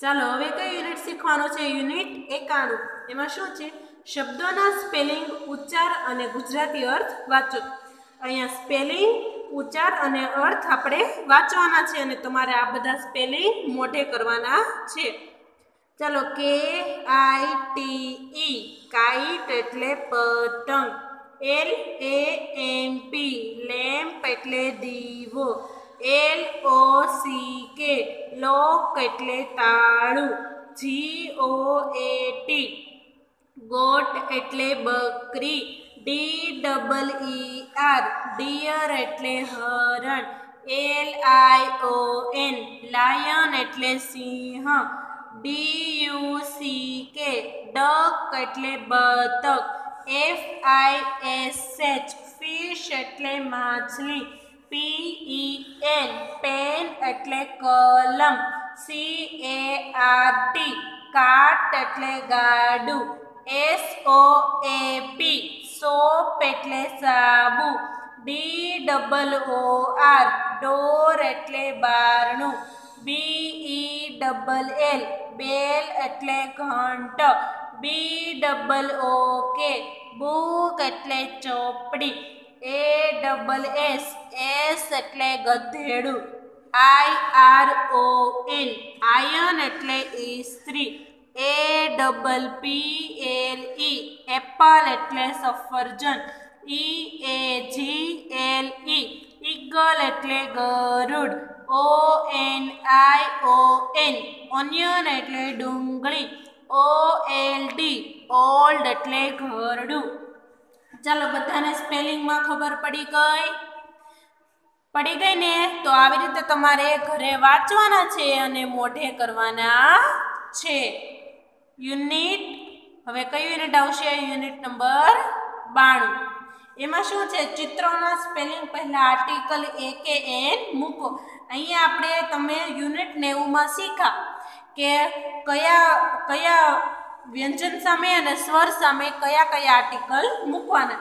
ચાલો, હવે કઈ યુનિટ શીખવાનો છે? યુનિટ એકાણું. એમાં શું છે? શબ્દોના સ્પેલિંગ ઉચ્ચાર અને ગુજરાતી અર્થ વાંચો. અહીંયા સ્પેલિંગ ઉચ્ચાર અને અર્થ આપણે વાંચવાના છે અને તમારે આ બધા સ્પેલિંગ મોઢે કરવાના છે. ચાલો કે આઈ ટી ઈ કાઈટ એટલે પતંગ. એલ એ એમ પી લેમ્પ એટલે દીવો. એલ ઓ સી કે લોક એટલે તાળું જી ઓ એ ટી ગોટ એટલે બકરી D double E R deer એટલે હરણ L I O N lion એટલે સિંહ D U C K duck એટલે બતક F I S H fish એટલે માછલી પી ઈ એન પેન એટલે કલમ. સી એ આર ટી કાટ એટલે ગાડું. એસ ઓ એ પી સોપ એટલે સાબુ. D double O R door એટલે બારણું. બી ઈ ડબલ એલ બેલ એટલે ઘંટ. બી ડબલ ઓ કે બુક એટલે ચોપડી. ડબલ એસ એસ એટલે ગધેડું. I R O N iron એટલે ઇસ્ત્રી A double P L E apple એટલે સફરજન. E A G L E eagle એટલે ગરુડ. O N I O N onion એટલે ડુંગળી. ઓ એલ ડી ઓલ્ડ એટલે ઘરડું. ચાલો બધાને સ્પેલિંગમાં ખબર પડી ગઈ. પડી ગઈ ને? તો આવી રીતે તમારે ઘરે વાંચવાના છે અને મોઢે કરવાના છે. યુનિટ, હવે કયું યુનિટ આવશે? યુનિટ નંબર બાણું. એમાં શું છે? ચિત્રોના સ્પેલિંગ પહેલાં આર્ટિકલ એ કે એન મૂકો. અહીંયા આપણે તમે યુનિટ નેવુંમાં શીખા કે કયા કયા વ્યંજન સામે અને સ્વર સામે કયા કયા આર્ટિકલ મૂકવાના?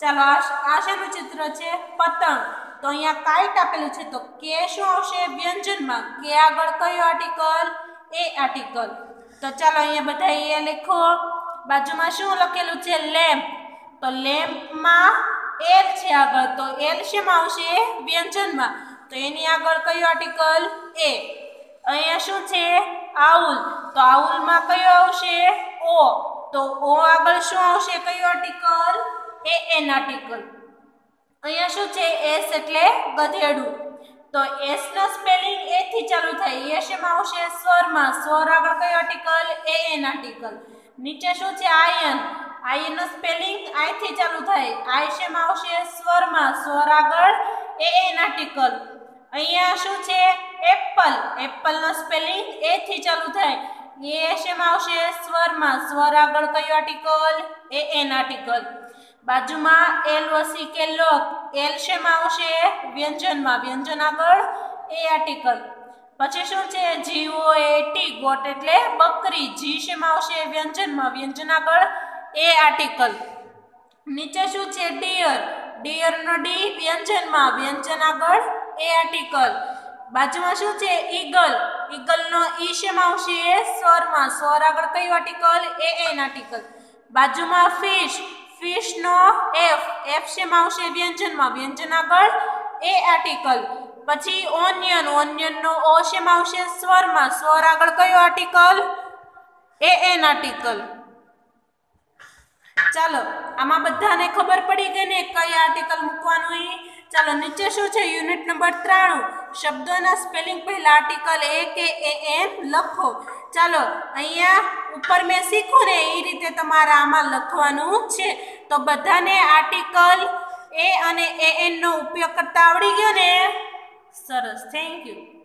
ચાલો, આ શેનું ચિત્ર છે? પતંગ. તો અહીંયા કાઈટ આપેલું છે, તો કે શું આવશે વ્યંજનમાં? કે આગળ કયો આર્ટિકલ એ આર્ટિકલ તો ચાલો, અહીંયા બધા એ લખો. બાજુમાં શું લખેલું છે? લેમ્પ. તો લેમ્પમાં એલ છે આગળ. તો એલ શેમાં આવશે? વ્યંજનમાં. તો એની આગળ કયો આર્ટિકલ એ. અહીંયા શું છે? આઉલ. તો આઉલમાં કયો આવશે? ઓ. તો ઓ આગળ શું આવશે? કયો આર્ટિકલ એ એન આર્ટિકલ અહીંયા શું છે? એસ એટલે ગધેડું. તો એસ નો સ્પેલિંગ એ થી ચાલુ થાય. એ એમાં આવશે? સ્વરમાં. સ્વર આગળ કયો આર્ટિકલ એ એન આર્ટિકલ નીચે શું છે? આયન. આયન નો સ્પેલિંગ આઈ થી ચાલુ થાય. આઈ શેમાં આવશે? સ્વરમાં. સ્વર આગળ એ એન આર્ટિકલ અહીંયા શું છે? એપલ. એપલ નો સ્પેલિંગ એ થી ચાલુ થાય. એ શેમાં આવશે સ્વરમાં સ્વર આગળ કયો આર્ટિકલ એ એન આર્ટિકલ બાજુમાં એલ વસી કે લોક એલ શેમાં આવશે વ્યંજનમાં વ્યંજન આગળ એ આર્ટિકલ પછી શું છે જીઓ એ ટી ગોટ એટલે બકરી જી શેમાં આવશે વ્યંજનમાં વ્યંજન આગળ એ આર્ટિકલ નીચે શું છે ડિયર ડિયરનો ડી વ્યંજનમાં વ્યંજન આગળ એ આર્ટિકલ બાજુમાં શું છે ઈગલ ઈગલ નો ઈ શેમાં આવશે? સ્વરમાં. સ્વર આગળ કયો આર્ટિકલ એ એન આર્ટિકલ બાજુમાં ફિશ ફિશ નો એફ એફ શેમાં આવશે? વ્યંજનમાં. વ્યંજન આગળ એ આર્ટિકલ પછી ઓનિયન ઓનિયન નો ઓ શેમાં આવશે? સ્વરમાં. સ્વર આગળ કયો આર્ટિકલ એ એન આર્ટિકલ ચાલો, આમાં બધાને ખબર પડી ગઈ ને કયા આર્ટિકલ મૂકવાનું ચાલો નીચે શું છે? યુનિટ નંબર ત્રાણું. શબ્દોના સ્પેલિંગ પહેલા આર્ટિકલ એ કે એ એમ લખો. ચાલો, અહીંયા ઉપર મેં શીખું ને, એ રીતે તમારે આમાં લખવાનું છે. તો બધાને આર્ટિકલ એ અને એ એનનો ઉપયોગ કરતા આવડી ગયો ને? સરસ થેન્ક યુ